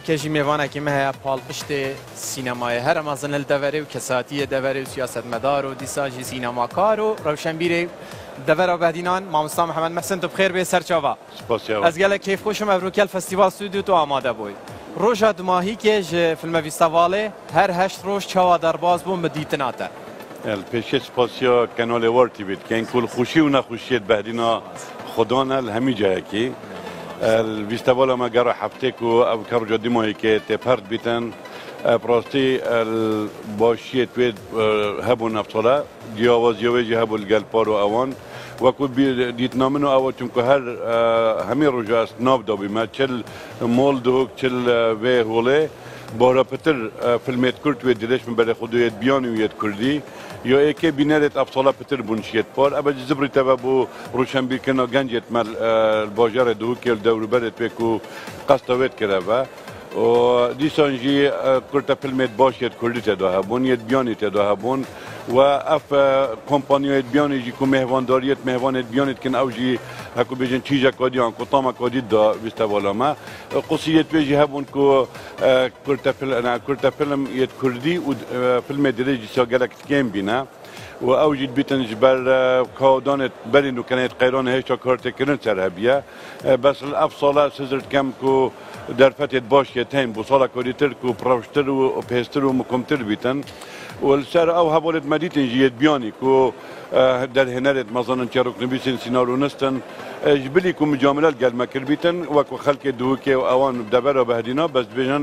کجی میوانه که مهیا پال پشت سینمای هر مازن ال دوره و کساتیه دوره و سیاست مدار و دیساجی سینما کار و روشن بیره دوره و بهدینان مامستان محمد محسن تو بخیر به سرچاوا از گله کیف خوشم ابرو کل فستیوال سودیو تو آماده بوی روژا دماهی که ج فلم واله هر هشت روش چاوا در باز بوم به دیتناته ال پیش سپاسیا کنال ورتی بید که این کل خوشی و نخوشیت بهدینا خدا نل همی بیشتر بالا ما گره هفته کو او کار جدی ماهی که تپرد بیتن براستی باشی توی هبون افصاله دیاواز یویجی هبو الگلپارو اوان وکو دیت نامنو او چون که هر همی رجاست ناب دابی ما چل مول دوک چل وی هوله بهرەپتر فلمێت کورد وێت درێژم بەرە خودوێت بیان وێت کوردی یا ئێکێ بینەرێت ئەفسۆڵە پتر بوونشێت پۆر ئەبە زبریتەوە بۆ ڕوشەمبیرکردن و گەنجێت بۆژارە دوو کێل دەوروبەرێت پێک و قەستەوێت کردەوە. دیسانجی کورتە فلمێت باشێت کوردی تێدا هەبوون یەت بیانی تێدا هەبوون و اف کمپانیایت بیانی جی کو داریت مهوانت بیانید کن او جی هکو بیجن چیجا کادیان کو تاما کادی دا بیستا والا ما قصیت بیجی هبون کو اه، کرتا فلم کرتا فلم یت کردی و اه، فلم درجی سا گلک کم بینا و واوجد بیتن جبر و برين قیران هشتا کارت کرن سر هبیا اه، بس الاف الافصلا سزرت كم كو درفتت باش سالا کاری تر کو پروشتر و پیستر و مکمتر بیتن ولسر او هبولت مدیت جیت بیانی کو در هنرت مثلا چروک نبیسن سینارو نستن جبلی کو مجاملات گل مکر بیتن و کو خلق دو که اوان دبر و بهدینا بس بجن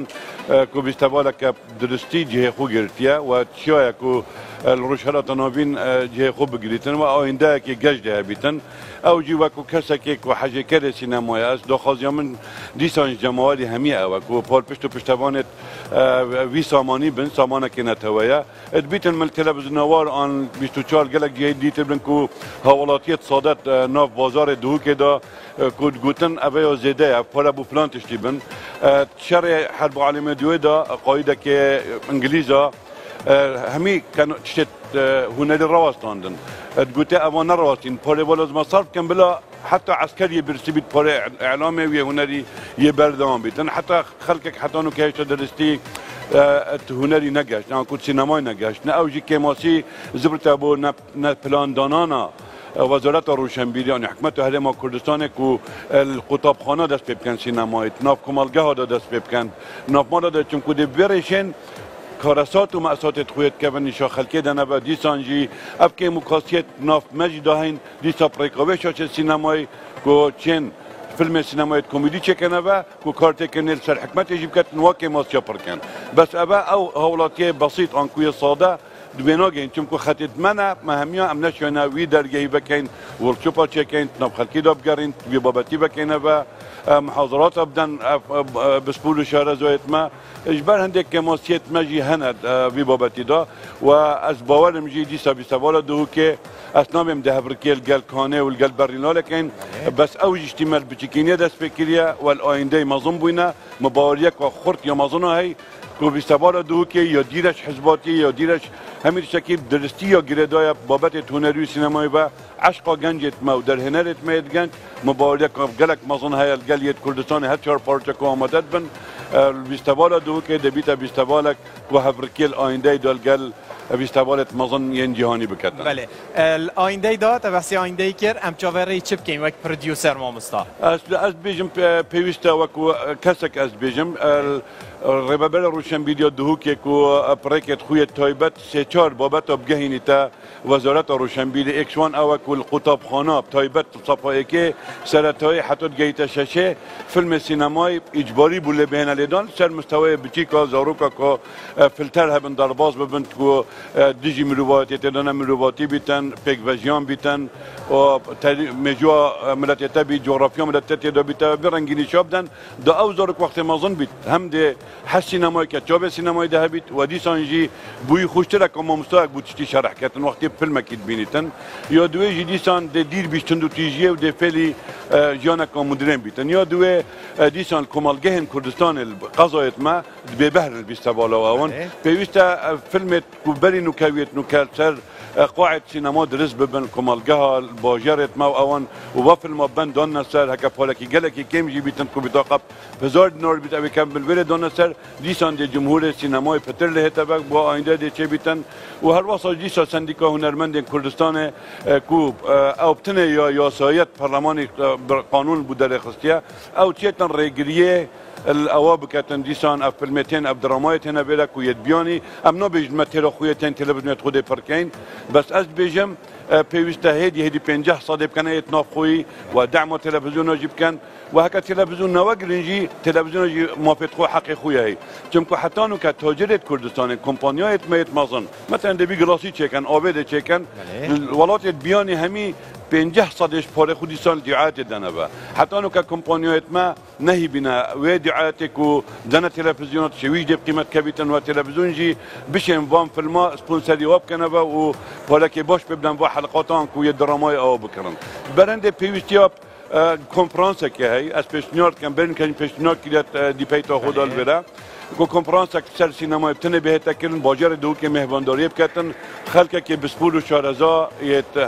کو بیستوالا که درستی جه خو گرتیا و چیا کو روشهلا تنابین جه خوب بگیریتن و آینده که گشت ده بیتن او جی وکو کسا که کو حجه کرد سینمای است دو خوازیامن دیسان جماوالی همیه او کو پال پشت و پشتوانت وی سامانی بن سامانه که نتوایا ات بیتن مل تلویزیونوار آن 24 گلک جه دیتر بن کو حوالاتیت صادت ناف بازار دو که دا کود گوتن اوه زیده پالا بو پلانتش دی بن شر حرب عالم دوی دا قایده که انگلیزا همی چت هنالي رواستاندن تقول اوان رواستين بولي ولز مصرف كان بلا حتى عسكري برسبيت بولي اعلامي ويا هنالي يبردان بيتن حتى خلقك حتى انو كايش درستي هنری نگشت نه کود سینمای نگشت نه اوجی کماسی زبرت بو نه پلان دانانا وزارت روشنبیری یعنی حکمت هرم کردستان کو القطاب خانه دست بکن سینمایت ناف کمالگه ها دست بکن ناف ما داد چون کود برشن کارسات و مأسات تخویت کبن خلک خلکی دنه با دیسان مخاصیت اب که مکاسیت ناف مجی داهین دیسا پریکاوش آچه سینمای گو چین فیلم سینمای کمدی چکنه و کو کارت کنیل سر حکمت یجب کت نواک ماسیا پرکن بس ابا او هولاتیه بسیط آنکوی ساده دوێنۆگەین چونکو خەتیت منە مەهمیە ئەم نە بکن ورچوپا چکن وڵچو پەچەکەین نەبخەلکی بگرین وی توی بکن و محاضرات ابدن بسپول شهر و شارە زۆێتمە ژبەر هەندێک کەمۆسیێت مەژی هند وی دا و از ئەس باوەرمژی دیسە بیسەوارە دووکێ ئەسنامێم دەهبرکێل گەل کانێ و گەل بەرینۆ لەکەین بس او اجتماع بچکینه دست فکریه و آینده مظلوم بوینه مبارزه که خورد یا مظلوم هی که بیستوار دو که یا دیرش حزباتی یا دیرش همین شکل درستی یا گردای بابت هنری با عشقا گنجت ما ودر در هنرت ما گنج مبارزه که گلک مظلوم هی الگلیت کردستان هر چهار پارچه که آمدد بن اه، بیستوار دو که دبیت بیستوارک و هفرکیل آینده دالگل اویش تبالت مظن یه جهانی بکتن بله آینده ای داد بسی آینده ای کر ام چاوری چی بکیم وک پرودیوسر ما مستا از از بیجم پیوسته وک کسک از بیجم ربابل روشن دهو دهوکی کو پرکت خوی تایبت سه چار بابت اب گهینی وزارت روشن بیلی اکشوان او کل قطاب خانه تایبت صفایی که سرتای حتی گیت ششه فیلم سینمای اجباری بوله بین الیدان سر مستوی بچیکا زاروکا کو فلتر هبن درباز باز ببند کو دیجی مروواتی دانا مروواتی بیتن پیک وژیان بیتن و مجوا ملت تبی جغرافیا ملت تی دا بیت برنگی نشاب دن دا او زارک وقت مازن بیت هم ده حس سینمای که چاب سینمای ده بیت و دی سانجی بوی خوشتر که ما مستاق بود چی شرح کردن وقتی فیلم کید بینیتن یا دوی جی دی سان ده دیر بیشتن دو تیجیه و ده فیلی جانا که مدرن بیتن یا دوی دی سان کمالگهن کردستان قضایت ما به بهر بیسته بالا و اون پیوسته فیلم کو بەری نوکەوێت نوکەلچەر قوعد سینەما درست ببن کۆمەلگەها بۆژێرێت ماو ئەوان وەفلمە بند دۆنە سەر هەکە پۆلەکی گەلێکی کێمژی بیتن کو بتاقب بزۆر نۆربیت ئەوێکەم بلوێرە دۆنە سەر دیسان دێ جمهورێ سینەمای پتر لە هێتەبەک بۆ ئایندە دێ چێ بیتن و هەروەسا دیسا سندیکا هونەرمەندێک کوردستانێ کو ئەو بتنێ یا یاسایەت پەرلەمانی قانون بوو دەرێ خستیە ئەو چێتن ڕێگریە ئەوە بکەن دیسان ئەف فلمێتێن ئەف درامایەت هێنە بێرە و یەت بیانی ئەم نەبێژمە تێرە خوێتێن تێلە بنێت خودی پڕکەین بەس آه، پێویستە هێدی هێدی 50 سەدە بکەنێت نافخۆی و دام و تەلەڤزیۆنەژی بکەن و هەکە تەلەڤزیونەوە گرنگی تەلەڤزیۆنەژی مۆپێتخۆ حەقی خۆیایی چمکو حتان و کە تۆجرێت کوردستانی کۆمپانیایت مێت مەزن مەتەن دەبی گڵاسی چێکەن ئۆبێ دەچێکەن وڵاتێت بیانی هەمی پێنجه سەدەش پۆرە خودیسان دیعاتێ دەنەوە حتانو کە کۆمپۆنیۆێتمە نەهیبینە وێ دیعاتێک و دەنە تەلەفزیۆنت شوی جێ قیمت کەبیتن و تەلەفزیونجی بشێن بام فلما سپۆنسەری وە بکەنەوە و پۆلەکی بۆش ببدەن بۆ حلقاتان کو یه درامای او بکرن برند پیوستیا کنفرانس که هی از پیشنهاد کن برن کن پیشنهاد که دیپیتا خود آل بره کو کنفرانس سر سینما ابتنه به تکرن باجر دو که مهمانداری بکتن خلک که بسپول و شارزا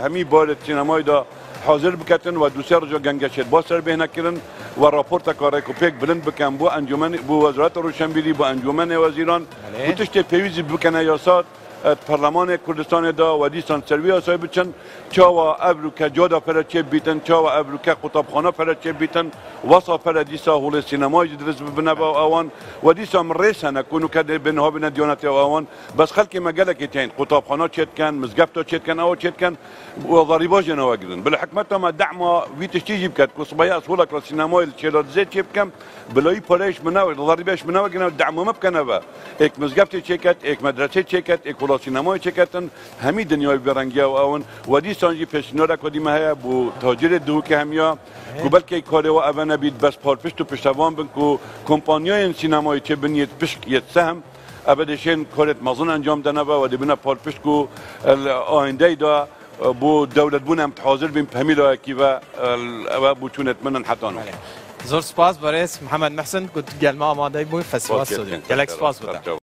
همی بار سینمای دا حاضر بکتن و دوسر جو گنگشت با سر بهنه کرن و راپورت کاری پک بلند بکن بو انجمن بو وزارت روشنبیری بو انجمن وزیران بله. و تشت پیویزی بکنه یاسات پارلمان کردستان دا و دیستان سرویا صاحب چن چاوا ابرو که جادا پر چه بیتن چاوا ابرو که قطابخانه پر چه بیتن وصا پر دیسا هول سینمای جدرس بنا با اوان و دیسا مرسا نکونو که بنها بنا دیانت اوان بس خلکی مگله که تین قطابخانه چت کن مزگفتا چت کن او چت کن و ضریبا جنا وگرن بالحکمت ما دعما ویتش تیجیب کد کس بیا اصولا کلا سینمای چلات زیت چیب کم بلای پرش مناوی ضریبش مناوی گنا دعما مبکنه با ایک مزگفت چکت ایک مدرسه چکت ایک وڵاتی چه همی همی دنیای بێڕەنگیا و آون و بو تاجر دو که همیا که که کوبل و بەلکەی او ئەە نبید بس پارپشت و پشتوان بن و کمپانیای سینمای چه بنیت پشت یەت انجام ئەبە دەشێن کارێت بنا ئەنجام پشت و آینده کو بو دولت بو دولت بوون ئەم حاضر بین پەمیلەوەکی و بو چونت منن بله. زورس پاس سپاس محمد محمد محسن گلما آماده بوی بووی سودیم گلک سپاس بودم